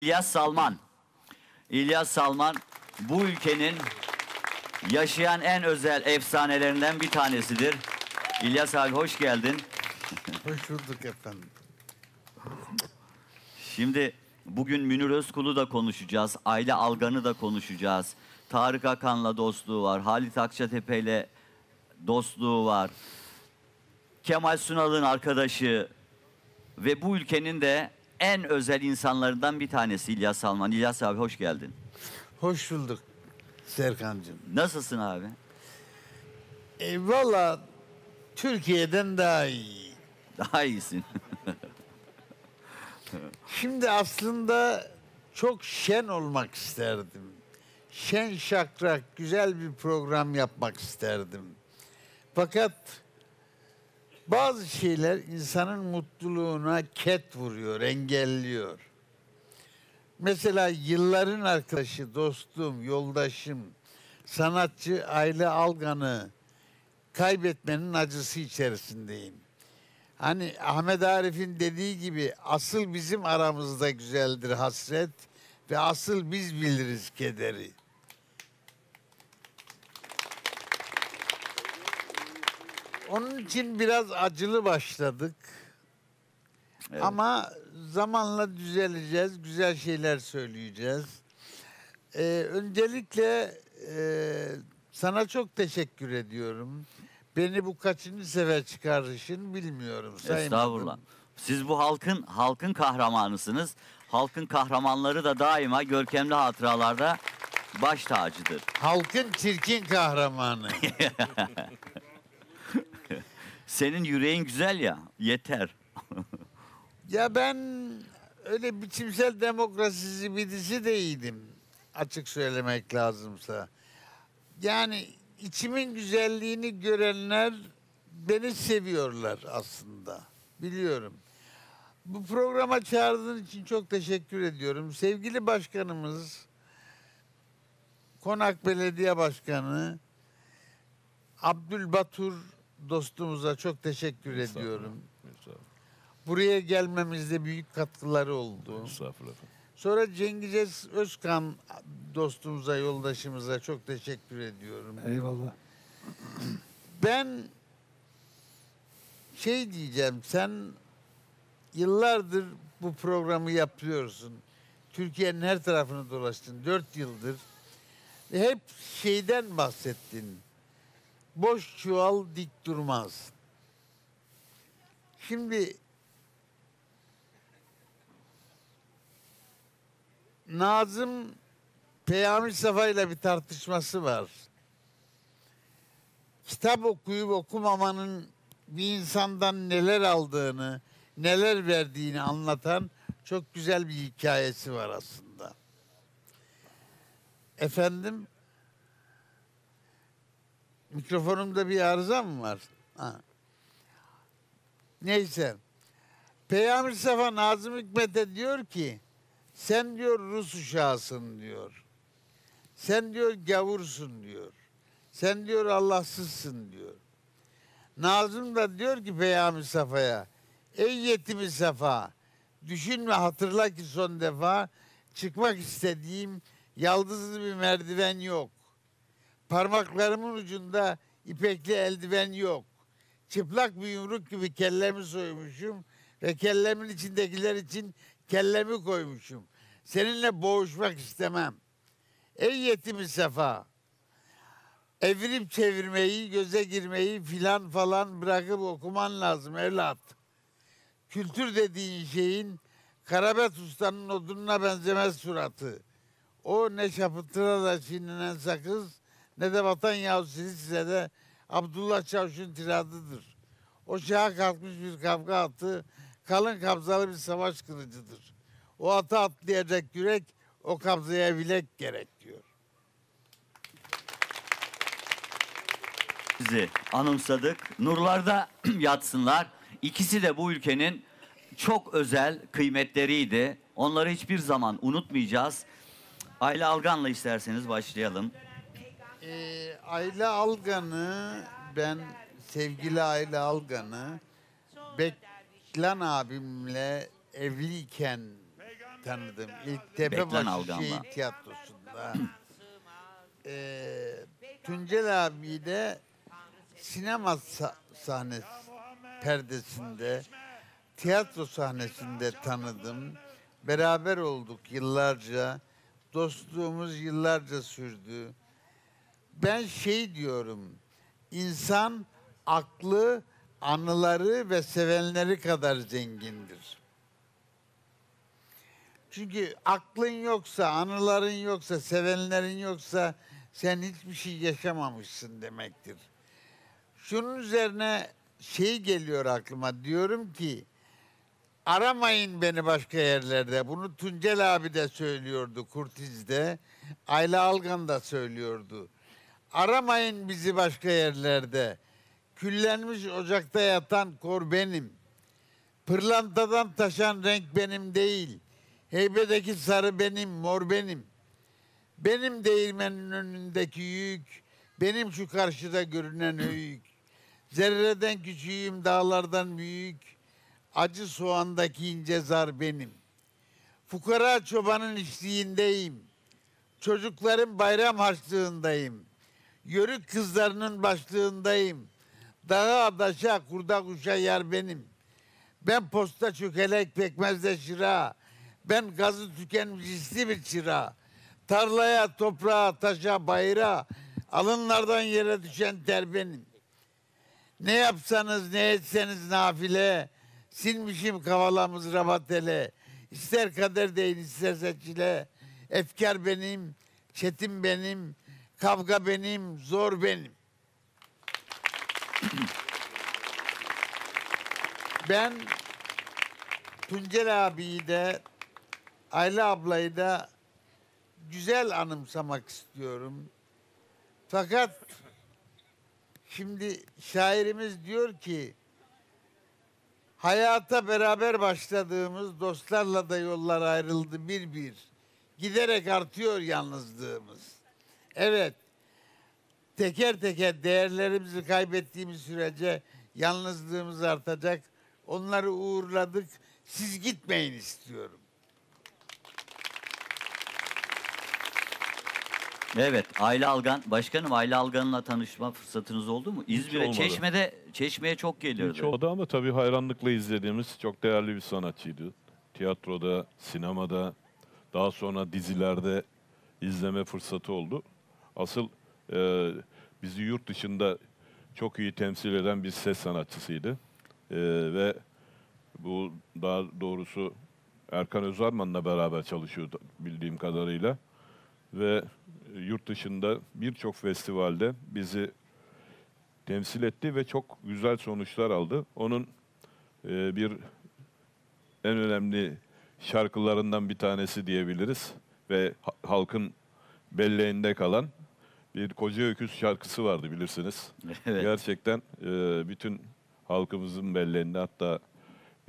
İlyas Salman. İlyas Salman bu ülkenin yaşayan en özel efsanelerinden bir tanesidir. İlyas abi hoş geldin. Hoş bulduk efendim. Şimdi bugün Münir Özkul'u da konuşacağız. Aile Algan'ı da konuşacağız. Tarık Akan'la dostluğu var. Halit Akçatepe'yle dostluğu var. Kemal Sunal'ın arkadaşı ve bu ülkenin de en özel insanlarından bir tanesi İlyas Salman. İlyas abi hoş geldin. Hoş bulduk Serkan'cığım. Nasılsın abi? E, Valla Türkiye'den daha iyi. Daha iyisin. Şimdi aslında çok şen olmak isterdim. Şen şakrak güzel bir program yapmak isterdim. Fakat bazı şeyler insanın mutluluğuna ket vuruyor, engelliyor. Mesela yılların arkadaşı, dostum, yoldaşım, sanatçı Aile Algan'ı kaybetmenin acısı içerisindeyim. Hani Ahmet Arif'in dediği gibi asıl bizim aramızda güzeldir hasret ve asıl biz biliriz kederi. Onun için biraz acılı başladık. Evet. Ama zamanla düzeleceğiz, güzel şeyler söyleyeceğiz. Ee, öncelikle e, sana çok teşekkür ediyorum. Beni bu kaçıncı sefer çıkarışın bilmiyorum. saymadım. Estağfurullah. Siz bu halkın halkın kahramanısınız. Halkın kahramanları da daima görkemli hatıralarda baş tacıdır. Halkın çirkin kahramanı. Senin yüreğin güzel ya, yeter. ya ben öyle biçimsel demokrasisi birisi değildim. Açık söylemek lazımsa. Yani içimin güzelliğini görenler beni seviyorlar aslında. Biliyorum. Bu programa çağırdığın için çok teşekkür ediyorum. Sevgili başkanımız, Konak Belediye Başkanı Abdülbatur dostumuza çok teşekkür ediyorum. Estağfurullah. Buraya gelmemizde büyük katkıları oldu. Estağfurullah. Sonra Cengiz Özkan dostumuza, yoldaşımıza çok teşekkür ediyorum. Eyvallah. Ben şey diyeceğim, sen yıllardır bu programı yapıyorsun. Türkiye'nin her tarafını dolaştın, dört yıldır. Hep şeyden bahsettin. Boş çuval dik durmaz. Şimdi Nazım Peyami Safa ile bir tartışması var kitap okuyup okumamanın bir insandan neler aldığını, neler verdiğini anlatan çok güzel bir hikayesi var aslında. Efendim, mikrofonumda bir arıza mı var? Ha. Neyse, Peygamber Safa Nazım Hikmet'e diyor ki, sen diyor Rus uşağısın diyor. Sen diyor gavursun diyor. Sen diyor Allahsızsın diyor. Nazım da diyor ki Peyami Safa'ya Ey yetimi Safa düşünme hatırla ki son defa çıkmak istediğim yaldızlı bir merdiven yok. Parmaklarımın ucunda ipekli eldiven yok. Çıplak bir yumruk gibi kellemi soymuşum ve kellemin içindekiler için kellemi koymuşum. Seninle boğuşmak istemem. Ey yetimi Safa evirip çevirmeyi, göze girmeyi filan falan bırakıp okuman lazım evlat. Kültür dediğin şeyin Karabet Usta'nın odununa benzemez suratı. O ne şapıtıra da çiğnenen sakız ne de vatan yavrusu size de Abdullah Çavuş'un tiradıdır. O şaha kalkmış bir kavga atı, kalın kabzalı bir savaş kılıcıdır. O atı atlayacak yürek, o kabzaya bilek gerek diyor. Sizi anımsadık. Nurlarda yatsınlar. İkisi de bu ülkenin çok özel kıymetleriydi. Onları hiçbir zaman unutmayacağız. Aile Algan'la isterseniz başlayalım. Ee, Ayla Algan'ı ben sevgili Ayla Algan'ı Beklan abimle evliyken tanıdım. İlk Tepebaşı. Şehit Tiyatrosu'nda. Ee, Tuncel abi de sinema sa- sahnesi perdesinde, tiyatro sahnesinde tanıdım. Beraber olduk yıllarca. Dostluğumuz yıllarca sürdü. Ben şey diyorum, insan aklı, anıları ve sevenleri kadar zengindir. Çünkü aklın yoksa, anıların yoksa, sevenlerin yoksa sen hiçbir şey yaşamamışsın demektir. Şunun üzerine şey geliyor aklıma. Diyorum ki aramayın beni başka yerlerde. Bunu Tuncel abi de söylüyordu Kurtiz'de. Ayla Algan da söylüyordu. Aramayın bizi başka yerlerde. Küllenmiş ocakta yatan kor benim. Pırlantadan taşan renk benim değil. Heybedeki sarı benim, mor benim. Benim değirmenin önündeki yük, benim şu karşıda görünen höyük. Zerreden küçüğüm, dağlardan büyük. Acı soğandaki ince zar benim. Fukara çobanın içliğindeyim. Çocukların bayram harçlığındayım. Yörük kızlarının başlığındayım. Dağa adaşa, kurda kuşa yer benim. Ben posta çökelek pekmezde şıra. Ben gazı tükenmiş isli bir çıra. Tarlaya, toprağa, taşa, bayıra. Alınlardan yere düşen ter benim. Ne yapsanız ne etseniz nafile. Silmişim kavalamız rabatele. İster kader değil isterse çile. Efkar benim, çetin benim. Kavga benim, zor benim. Ben Tuncel abiyi de Ayla ablayı da güzel anımsamak istiyorum. Fakat şimdi şairimiz diyor ki hayata beraber başladığımız dostlarla da yollar ayrıldı bir bir. Giderek artıyor yalnızlığımız. Evet. Teker teker değerlerimizi kaybettiğimiz sürece yalnızlığımız artacak. Onları uğurladık. Siz gitmeyin istiyorum. Evet, Ayla Algan. Başkanım Ayla Algan'la tanışma fırsatınız oldu mu? İzmir'e, olmadı. Çeşme'de, Çeşme'ye çok gelirdi. Hiç oldu ama tabii hayranlıkla izlediğimiz çok değerli bir sanatçıydı. Tiyatroda, sinemada, daha sonra dizilerde izleme fırsatı oldu. Asıl e, bizi yurt dışında çok iyi temsil eden bir ses sanatçısıydı. E, ve bu daha doğrusu Erkan Özarman'la beraber çalışıyordu bildiğim kadarıyla. Ve yurt dışında birçok festivalde bizi temsil etti ve çok güzel sonuçlar aldı. Onun e, bir en önemli şarkılarından bir tanesi diyebiliriz ve ha- halkın belleğinde kalan bir Koca Öküz şarkısı vardı bilirsiniz. Evet. Gerçekten e, bütün halkımızın belleğinde hatta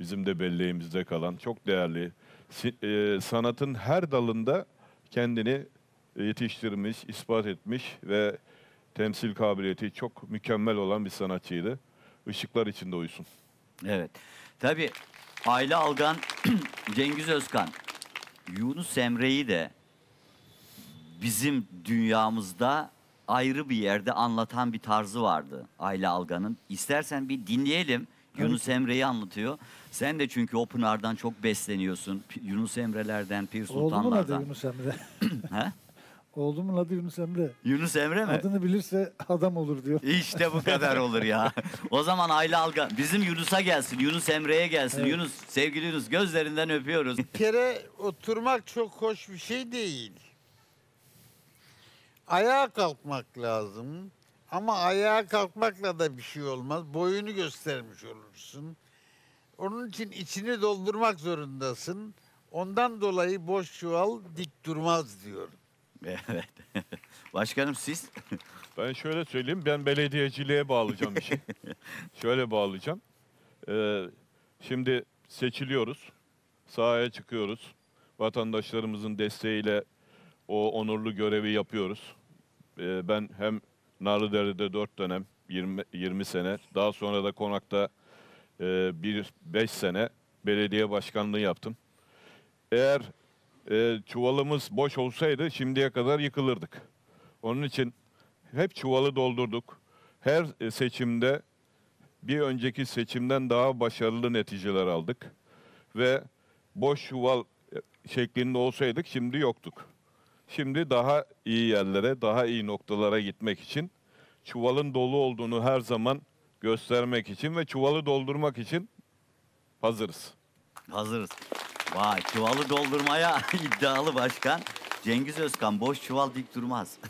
bizim de belleğimizde kalan çok değerli si- e, sanatın her dalında kendini yetiştirmiş, ispat etmiş ve temsil kabiliyeti çok mükemmel olan bir sanatçıydı. Işıklar içinde uyusun. Evet. Tabii Ayla Algan, Cengiz Özkan, Yunus Emre'yi de bizim dünyamızda ayrı bir yerde anlatan bir tarzı vardı Ayla Algan'ın. İstersen bir dinleyelim. Yunus Emre'yi anlatıyor. Sen de çünkü o Pınar'dan çok besleniyorsun. P- Yunus Emre'lerden, Pir Oldu mu adı Sultanlardan. Yunus Emre? He? Oldu mu adı Yunus Emre? Yunus Emre mi? Adını bilirse adam olur diyor. İşte bu kadar olur ya. O zaman Ayla Algan bizim Yunus'a gelsin. Yunus Emre'ye gelsin. Evet. Yunus sevgili Yunus gözlerinden öpüyoruz. Bir kere oturmak çok hoş bir şey değil. Ayağa kalkmak lazım. Ama ayağa kalkmakla da bir şey olmaz. Boyunu göstermiş olursun. Onun için içini doldurmak zorundasın. Ondan dolayı boş çuval dik durmaz diyorum. evet. Başkanım siz? Ben şöyle söyleyeyim, ben belediyeciliğe bağlayacağım işi. şöyle bağlayacağım. Ee, şimdi seçiliyoruz, sahaya çıkıyoruz. Vatandaşlarımızın desteğiyle o onurlu görevi yapıyoruz. Ee, ben hem Narlıdere'de 4 dönem, 20, 20 sene, daha sonra da Konak'ta e, bir 5 sene belediye başkanlığı yaptım. Eğer e, çuvalımız boş olsaydı şimdiye kadar yıkılırdık. Onun için hep çuvalı doldurduk. Her e, seçimde bir önceki seçimden daha başarılı neticeler aldık. Ve boş çuval şeklinde olsaydık şimdi yoktuk. Şimdi daha iyi yerlere, daha iyi noktalara gitmek için çuvalın dolu olduğunu her zaman göstermek için ve çuvalı doldurmak için hazırız. Hazırız. Vay çuvalı doldurmaya iddialı başkan. Cengiz Özkan boş çuval dik durmaz.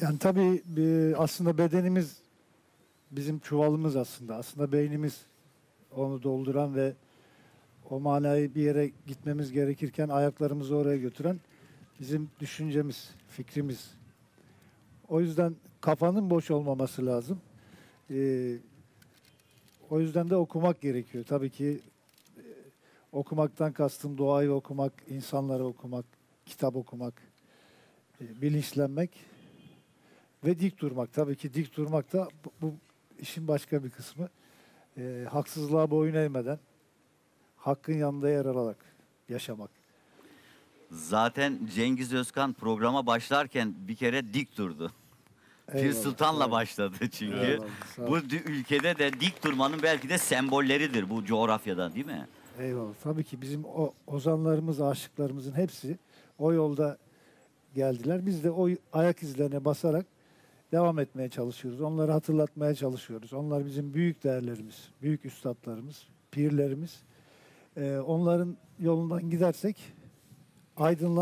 Yani tabii e, aslında bedenimiz bizim çuvalımız aslında. Aslında beynimiz onu dolduran ve o manayı bir yere gitmemiz gerekirken ayaklarımızı oraya götüren bizim düşüncemiz, fikrimiz. O yüzden kafanın boş olmaması lazım. Ee, o yüzden de okumak gerekiyor. Tabii ki e, okumaktan kastım doğayı okumak, insanları okumak, kitap okumak, e, bilinçlenmek ve dik durmak. Tabii ki dik durmak da bu, bu işin başka bir kısmı. Ee, haksızlığa boyun eğmeden, hakkın yanında yer alarak yaşamak. Zaten Cengiz Özkan programa başlarken bir kere dik durdu. Pir Eyvallah, Sultan'la eyvallah. başladı çünkü. Eyvallah. Bu ülkede de dik durmanın belki de sembolleridir bu coğrafyada değil mi? Eyvallah. Tabii ki bizim o ozanlarımız, aşıklarımızın hepsi o yolda geldiler. Biz de o ayak izlerine basarak devam etmeye çalışıyoruz. Onları hatırlatmaya çalışıyoruz. Onlar bizim büyük değerlerimiz, büyük üstadlarımız, pirlerimiz. Ee, onların yolundan gidersek aydınlığa